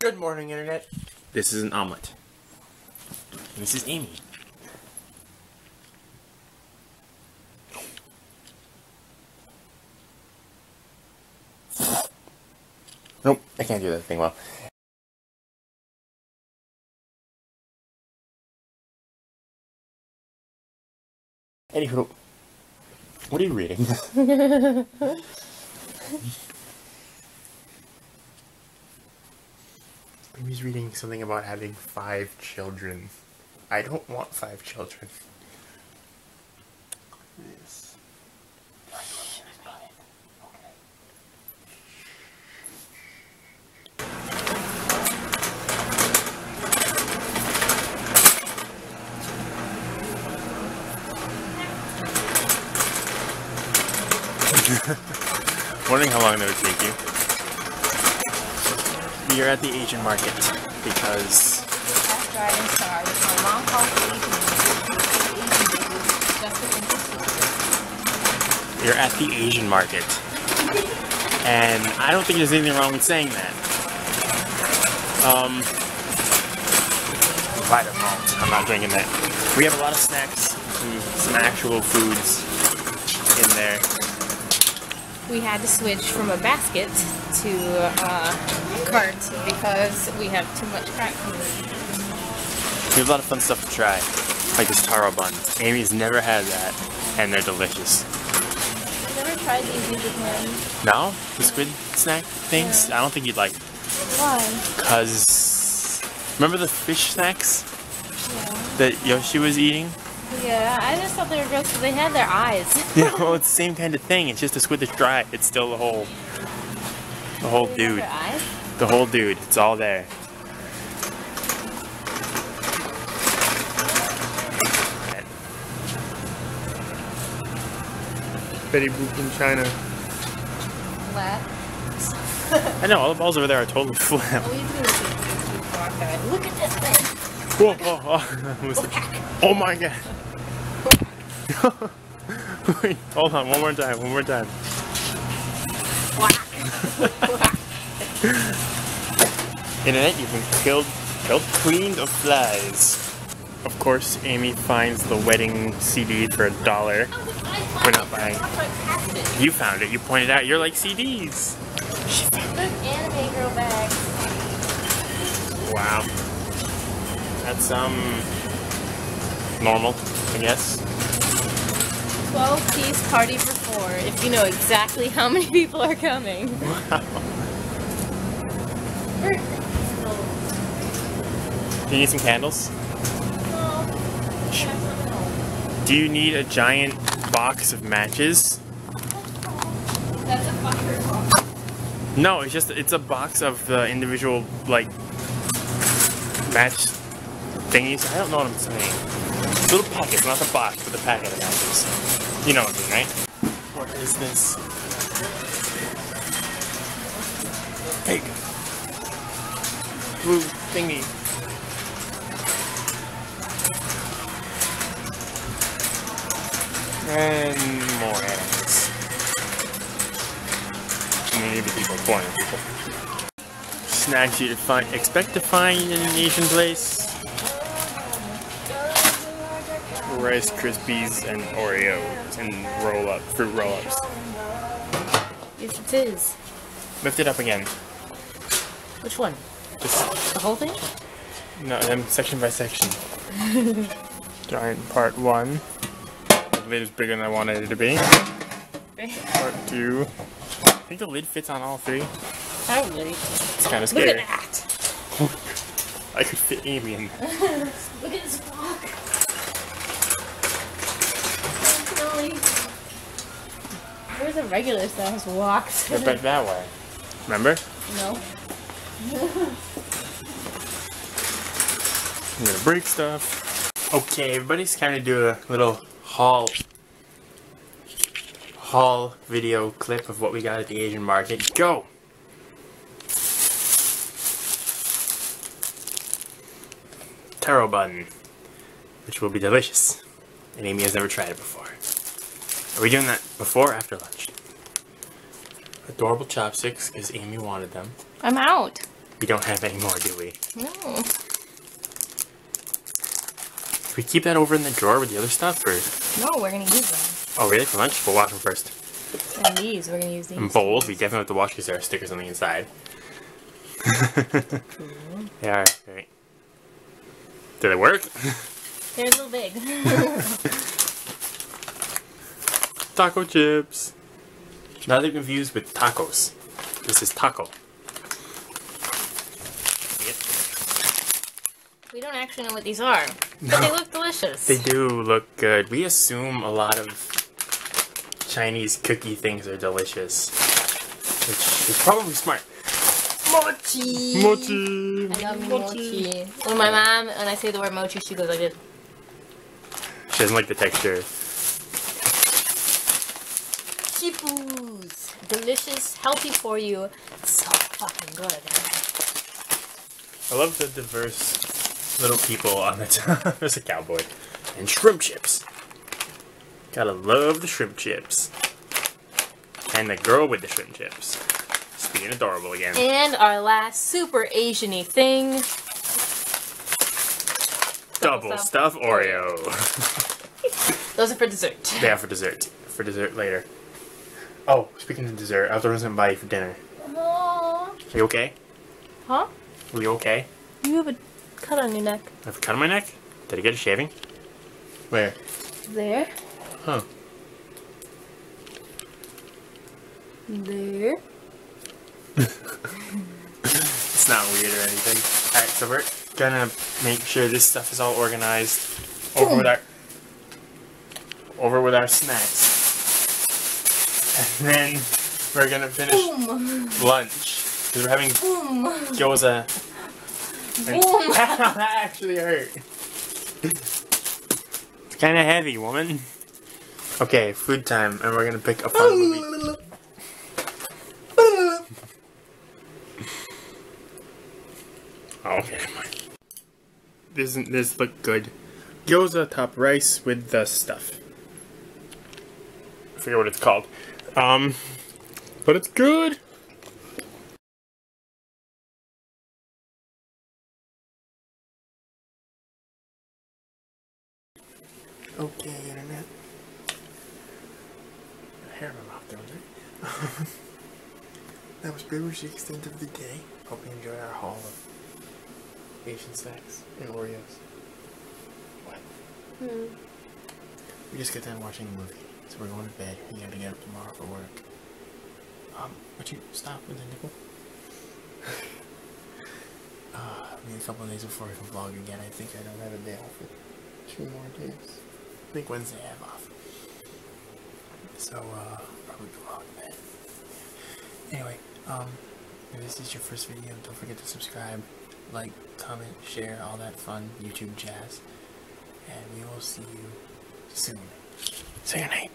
Good morning, Internet. This is an omelet. And this is Amy. Nope, I can't do that thing well. Anywho, what are you reading? Amy's reading something about having five children. I don't want five children. Yes. Wondering how long that would take you. Are at the Asian market because are at the Asian market. And I don't think there's anything wrong with saying that. Um, default, I'm not drinking that. We have a lot of snacks, and some actual foods in there. We had to switch from a basket to uh, a cart because we have too much crack. We have a lot of fun stuff to try, like this taro bun. Amy's never had that, and they're delicious. I never tried these in Japan. No, the squid snack things. I don't think you'd like, Why? cause remember the fish snacks Yeah. that Yoshi was eating? Yeah, I just thought they were gross because they had their eyes. Yeah, well, it's the same kind of thing. It's just a squid that's dry. It's still the whole, the whole dude, Their eyes? the whole dude. It's all there. Betty Boop in China. Flat. I know all the balls over there are totally flat. All you do is see people walk by. Look at this thing. Whoa, whoa, oh, oh my god. Wait, hold on, one more time, one more time. Internet, you've been killed, killed, cleaned of flies. Of course, Amy finds the wedding CD for a dollar. We're not buying. You found it. You pointed out. You're like CDs. Anime girl bag. Wow. That's um normal, I guess. 12 piece party for four if you know exactly how many people are coming. Wow. Do you need some candles? Do you need a giant box of matches? That's a fucker box. No, it's just it's a box of the individual like match thingies. I don't know what I'm saying. Little packets, not the box, but the packet of matches. You know what I mean, right? What is this? Hey, blue thingy. And more animals. Community people, corner people. Snacks you to find expect to find in an Asian place. Rice Krispies and Oreos and roll up fruit roll ups. Yes, it is. Lift it up again. Which one? Just The whole thing? no, then section by section. Giant part one. The lid is bigger than I wanted it to be. Part two. I think the lid fits on all three. Probably. It's kind of Look scary. at that. I could fit Amy in there. Look at this block. Really? Where's a regular size walks? Go back that way. Remember? no. I'm gonna break stuff. Okay, everybody's kind of do a little haul haul video clip of what we got at the Asian market. Go! Taro bun, which will be delicious. And Amy has never tried it before. Are we doing that before or after lunch? Adorable chopsticks, because Amy wanted them. I'm out. We don't have any more, do we? No. Can we keep that over in the drawer with the other stuff, or? No, we're gonna use them. Oh, really? For lunch? We'll wash them first. And these, we're gonna use these. And bowls, we definitely have to wash because there are stickers on the inside. they are. Right. Did it work? They're a little big. Taco chips. Not to be confused with tacos. This is taco. we don't actually know what these are, but they look delicious. They do look good. We assume a lot of Chinese cookie things are delicious. Which is probably smart. Mochi. Mochi. I love me mochi. When my mom, when I say the word mochi, she goes like this. She doesn't like the texture. Chipus. Delicious, healthy for you. So fucking good. I love the diverse little people on the top. There's a cowboy. And shrimp chips. Gotta love the shrimp chips. And the girl with the shrimp chips. Just being adorable again. And our last super Asian-y thing. Double stuff stuff Oreo. Those are for dessert. they have for dessert. For dessert later. Oh, speaking of dessert, I was going to buy you for dinner. Aww. Are you okay? Huh? Are you okay? You have a cut on your neck. I have a cut on my neck? Did I get a shaving? Where? There. Huh. There. It's not weird or anything. Alright, so we're gonna make sure this stuff is all organized over with our over with our snacks. And then we're gonna finish Boom. lunch. Because we're having Boom. gyoza. Boom. that actually hurt. It's kinda heavy, woman. Okay, food time, and we're gonna pick a fun movie. Oh, okay. Doesn't this look good? Gyoza top rice with the stuff. I forget what it's called. Um, but it's good. Okay, internet. Hair in my mouth, don't it? that was pretty much the extent of the day. Hope you enjoyed our haul of Asian snacks and Oreos. What? Hmm. We just got done watching a movie, so we're going to bed. We gotta get up tomorrow for work. Um, would you stop with the nipple? uh, I mean, a couple of days before I can vlog again, I think I don't have a day off for two more days. I think Wednesday I have off. So, uh, probably vlog then. Anyway, um, if this is your first video, don't forget to subscribe, like, comment, share, all that fun YouTube jazz. And we will see you soon. Say your name.